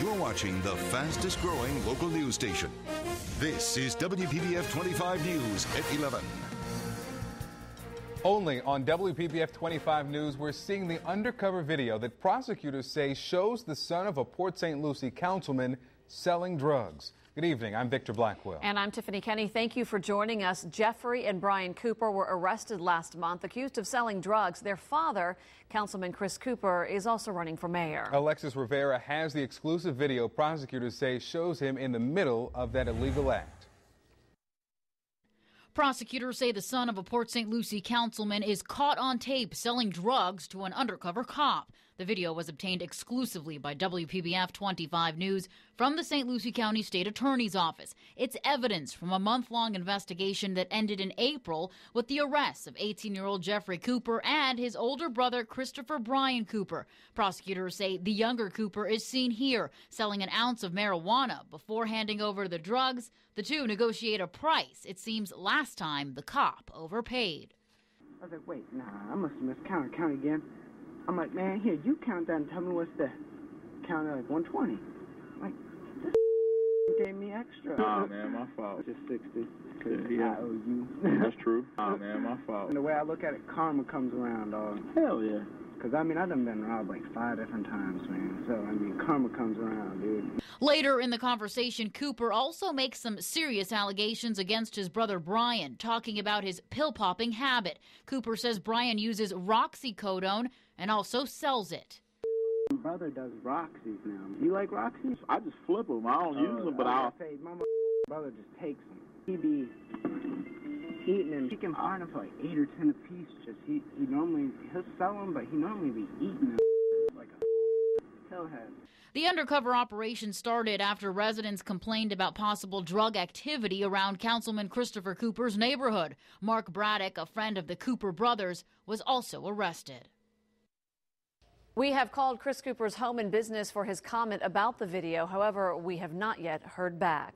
You're watching the fastest growing local news station. This is WPBF 25 News at 11. Only on WPBF 25 News, we're seeing the undercover video that prosecutors say shows the son of a Port St. Lucie councilman selling drugs. Good evening. I'm Victor Blackwell. And I'm Tiffany Kenny. Thank you for joining us. Jeffrey and Brian Cooper were arrested last month, accused of selling drugs. Their father, Councilman Chris Cooper, is also running for mayor. Alexis Rivera has the exclusive video prosecutors say shows him in the middle of that illegal act. Prosecutors say the son of a Port St. Lucie councilman is caught on tape selling drugs to an undercover cop. The video was obtained exclusively by WPBF 25 News from the St. Lucie County State Attorney's Office. It's evidence from a month long investigation that ended in April with the arrest of 18 year old Jeffrey Cooper and his older brother Christopher Brian Cooper. Prosecutors say the younger Cooper is seen here selling an ounce of marijuana before handing over the drugs. The two negotiate a price. It seems last time the cop overpaid. I was like, wait, nah, I must have miscounted. Count again. I'm like, man, here, you count that and tell me what's that. Counted like 120. Like, this gave me extra. Nah, man, my fault. Just 60. Cause Yeah, yeah. I owe you. That's true. Nah, man, my fault. and the way I look at it, karma comes around, dog. Hell yeah. Cause I mean, I done been robbed like five different times, man. So I mean, karma comes around, dude. Later in the conversation, Cooper also makes some serious allegations against his brother Brian, talking about his pill popping habit. Cooper says Brian uses Roxicodone and also sells it. My brother does Roxy's now. You like Roxy? I just flip them. I don't use them, but oh, I'll. say my brother just takes them. He be eating them. He can find them for like eight or ten a piece. Just he he normally he'll sell them, but he normally be eating them The undercover operation started after residents complained about possible drug activity around Councilman Christopher Cooper's neighborhood. Mark Braddock, a friend of the Cooper brothers, was also arrested. We have called Chris Cooper's home and business for his comment about the video. However, we have not yet heard back.